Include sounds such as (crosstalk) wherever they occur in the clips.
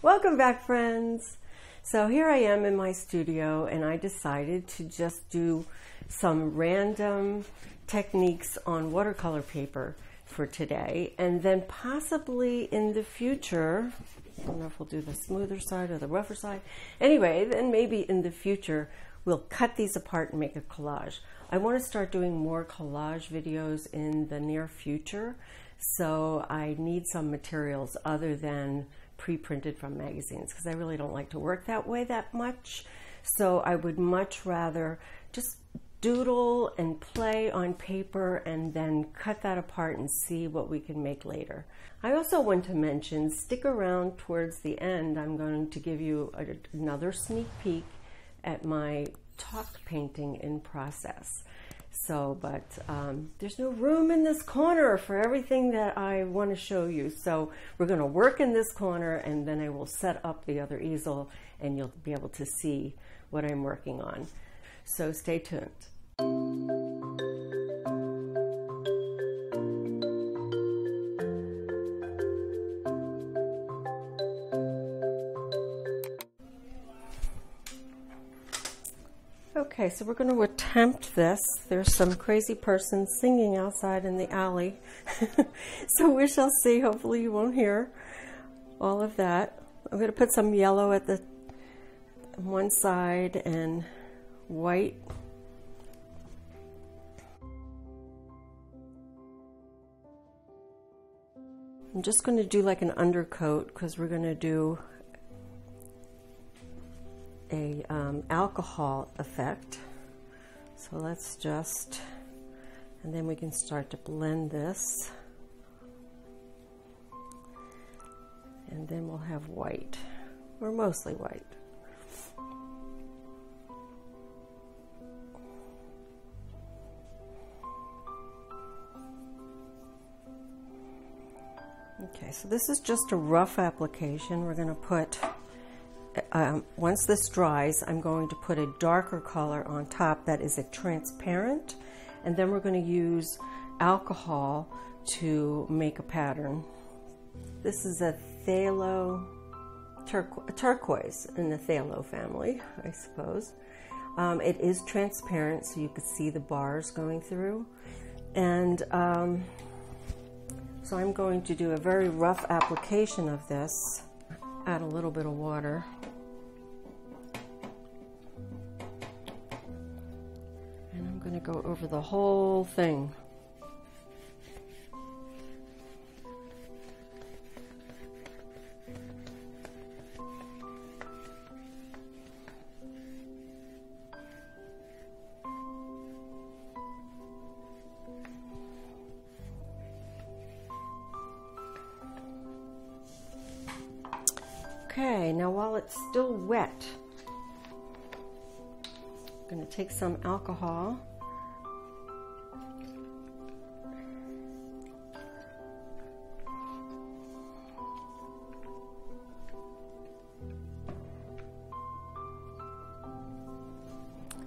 Welcome back, friends. So here I am in my studio, and I decided to just do some random techniques on watercolor paper for today, and then possibly in the future, I don't know if we'll do the smoother side or the rougher side. Anyway, then maybe in the future, we'll cut these apart and make a collage. I want to start doing more collage videos in the near future, so I need some materials other than pre-printed from magazines because I really don't like to work that way that much. So I would much rather just doodle and play on paper and then cut that apart and see what we can make later. I also want to mention, stick around towards the end. I'm going to give you a, another sneak peek at my talk painting in process. So, but um, there's no room in this corner for everything that I want to show you. So we're going to work in this corner and then I will set up the other easel and you'll be able to see what I'm working on. So stay tuned. Okay, so we're going to attempt this. There's some crazy person singing outside in the alley. (laughs) so we shall see. Hopefully you won't hear all of that. I'm going to put some yellow at the one side and white. I'm just going to do like an undercoat because we're going to do a um, alcohol effect. So let's just, and then we can start to blend this. And then we'll have white, or mostly white. Okay, so this is just a rough application. We're going to put um, once this dries, I'm going to put a darker color on top that is a transparent, and then we're going to use alcohol to make a pattern. This is a phthalo turqu turquoise in the phthalo family, I suppose. Um, it is transparent, so you could see the bars going through. And um, so I'm going to do a very rough application of this add a little bit of water. Going to go over the whole thing. Okay, now while it's still wet, I'm going to take some alcohol.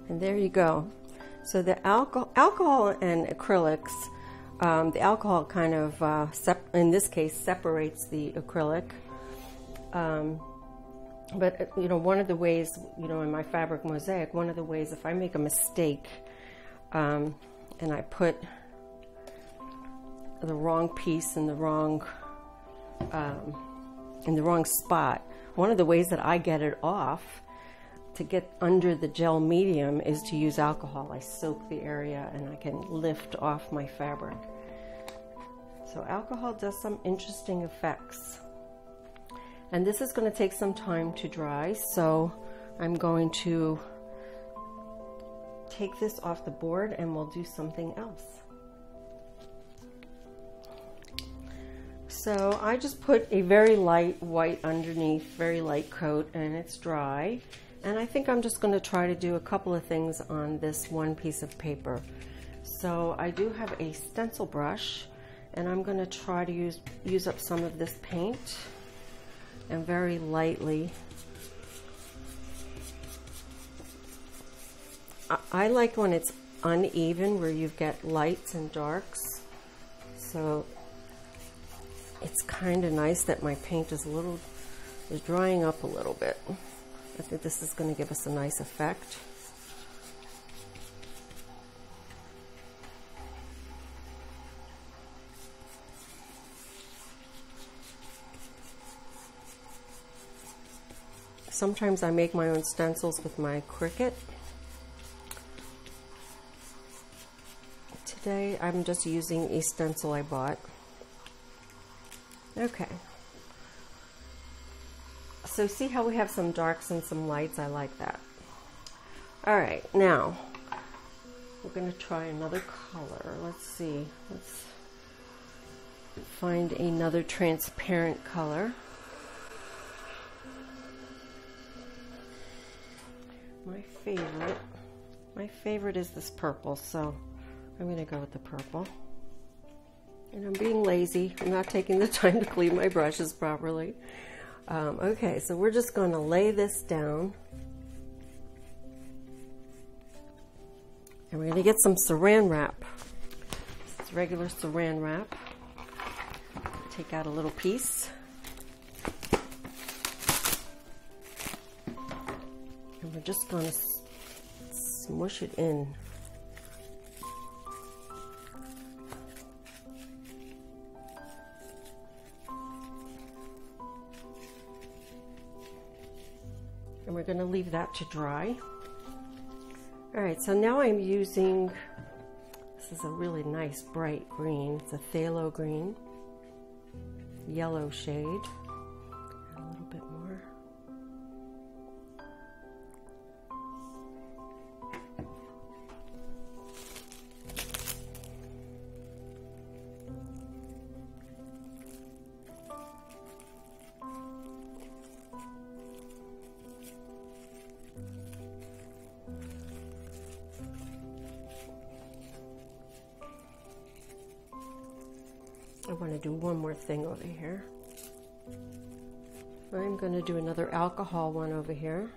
And there you go. So the alcohol, alcohol and acrylics, um, the alcohol kind of, uh, in this case, separates the acrylic um, but uh, you know, one of the ways, you know, in my fabric mosaic, one of the ways, if I make a mistake um, and I put the wrong piece in the wrong um, in the wrong spot, one of the ways that I get it off to get under the gel medium is to use alcohol. I soak the area and I can lift off my fabric. So alcohol does some interesting effects. And this is going to take some time to dry, so I'm going to take this off the board and we'll do something else. So I just put a very light white underneath, very light coat, and it's dry. And I think I'm just going to try to do a couple of things on this one piece of paper. So I do have a stencil brush, and I'm going to try to use, use up some of this paint and very lightly. I, like when it's uneven where you get lights and darks. So it's kind of nice that my paint is a little is drying up a little bit. This is going to give us a nice effect. Sometimes I make my own stencils with my Cricut. Today I'm just using a stencil I bought. Okay. So see how we have some darks and some lights? I like that. All right, now we're going to try another color. Let's see. Let's find another transparent color. My favorite, my favorite is this purple, so I'm going to go with the purple. And I'm being lazy. I'm not taking the (laughs) time to clean my brushes properly. Um, okay, so we're just going to lay this down. And we're going to get some saran wrap. It's regular saran wrap. Take out a little piece. And we're just going to smush it in. We're going to leave that to dry. All right, so now I'm using, this is a really nice bright green. It's a phthalo green, yellow shade. I want to do one more thing over here. I'm going to do another alcohol one over here.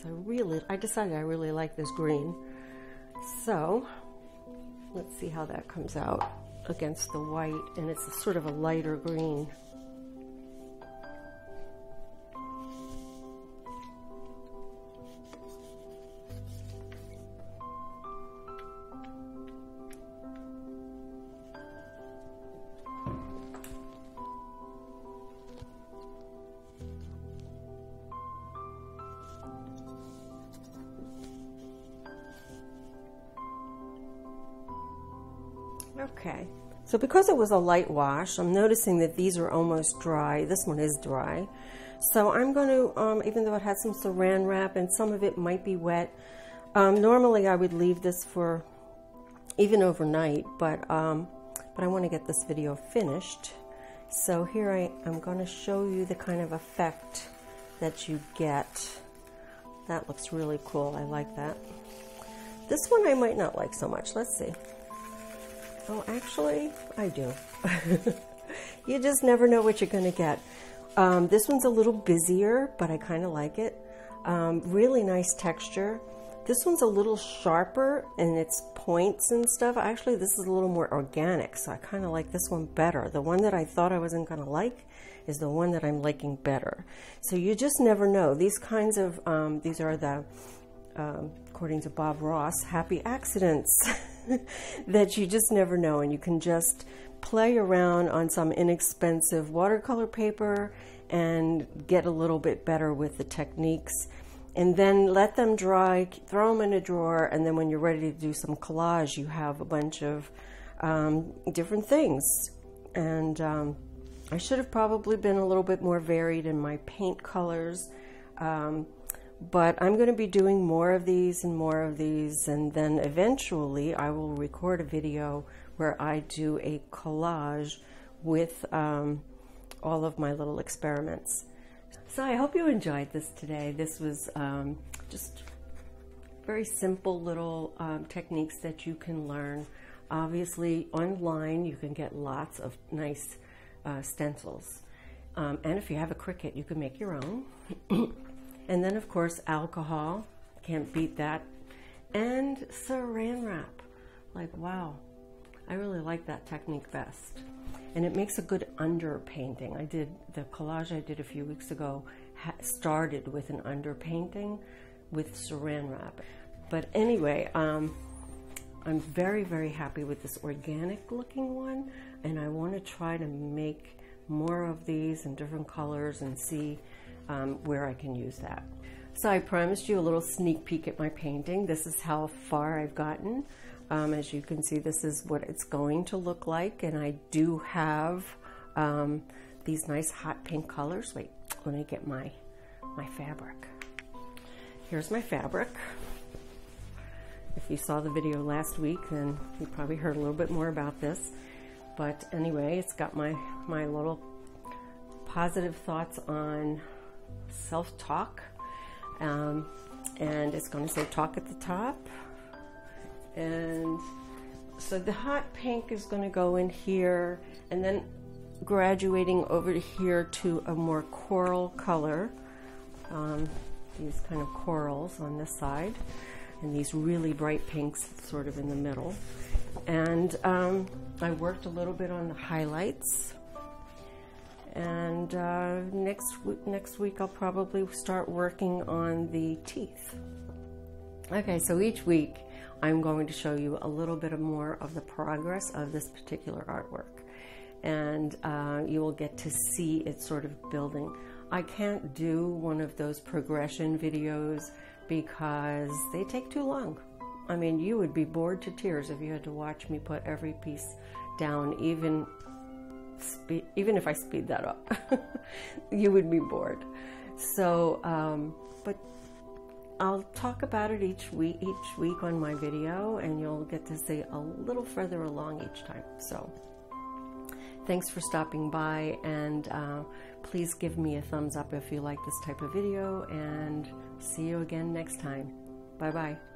So I really, I decided I really like this green. So let's see how that comes out against the white. And it's sort of a lighter green. Okay, so because it was a light wash, I'm noticing that these are almost dry. This one is dry. So I'm going to, um, even though it has some saran wrap and some of it might be wet, um, normally I would leave this for even overnight, but, um, but I want to get this video finished. So here I am going to show you the kind of effect that you get. That looks really cool. I like that. This one I might not like so much. Let's see. Oh, actually, I do. (laughs) you just never know what you're going to get. Um, this one's a little busier, but I kind of like it. Um, really nice texture. This one's a little sharper in its points and stuff. Actually, this is a little more organic, so I kind of like this one better. The one that I thought I wasn't going to like is the one that I'm liking better. So you just never know. These kinds of, um, these are the, um, according to Bob Ross, happy accidents. (laughs) (laughs) that you just never know, and you can just play around on some inexpensive watercolor paper and get a little bit better with the techniques. And then let them dry, throw them in a drawer, and then when you're ready to do some collage, you have a bunch of um, different things. And um, I should have probably been a little bit more varied in my paint colors. Um, but I'm going to be doing more of these and more of these, and then eventually I will record a video where I do a collage with um, all of my little experiments. So I hope you enjoyed this today. This was um, just very simple little um, techniques that you can learn. Obviously, online you can get lots of nice uh, stencils. Um, and if you have a Cricut, you can make your own. (coughs) And then, of course, alcohol. Can't beat that. And saran wrap. Like, wow. I really like that technique best. and it makes a good underpainting. I did the collage I did a few weeks ago started with an underpainting with saran wrap. But anyway, um, I'm very, very happy with this organic looking one, and I want to try to make more of these in different colors and see um, where I can use that. So I promised you a little sneak peek at my painting. This is how far I've gotten. Um, as you can see, this is what it's going to look like, and I do have um, these nice hot pink colors. Wait, let me get my, my fabric. Here's my fabric. If you saw the video last week, then you probably heard a little bit more about this. But anyway, it's got my, my little positive thoughts on self-talk. Um, and it's going to say talk at the top. And so the hot pink is going to go in here and then graduating over here to a more coral color. Um, these kind of corals on this side and these really bright pinks sort of in the middle. And um, I worked a little bit on the highlights. And uh, next, next week I'll probably start working on the teeth. Okay, so each week I'm going to show you a little bit more of the progress of this particular artwork. And uh, you will get to see it sort of building. I can't do one of those progression videos because they take too long. I mean, you would be bored to tears if you had to watch me put every piece down, even speed, even if I speed that up. (laughs) you would be bored. So, um, but I'll talk about it each week, each week on my video, and you'll get to see a little further along each time. So, thanks for stopping by, and uh, please give me a thumbs up if you like this type of video, and see you again next time. Bye bye.